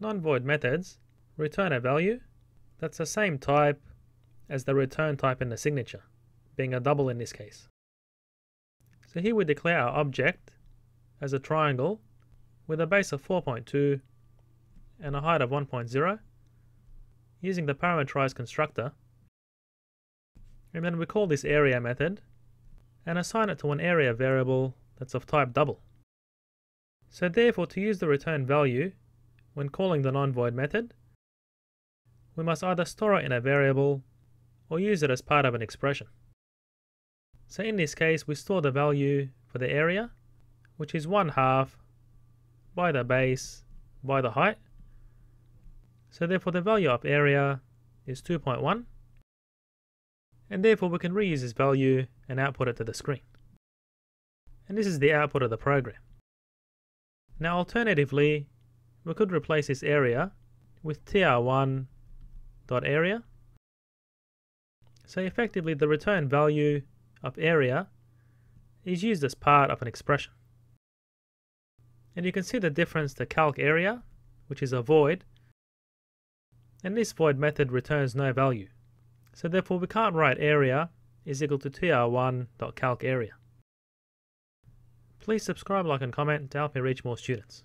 Non-void methods return a value that's the same type as the return type in the signature, being a double in this case. So here we declare our object as a triangle with a base of 4.2 and a height of 1.0 using the parameterized constructor. And then we call this area method and assign it to an area variable that's of type double. So therefore to use the return value when calling the non-void method, we must either store it in a variable or use it as part of an expression. So in this case we store the value for the area which is 1 half by the base by the height. So therefore the value of area is 2.1 and therefore we can reuse this value and output it to the screen. And this is the output of the program. Now alternatively, we could replace this area with tr1.area. So effectively the return value of area is used as part of an expression. And you can see the difference to calc area, which is a void, and this void method returns no value. So therefore we can't write area is equal to tr1.calc area. Please subscribe, like and comment to help me reach more students.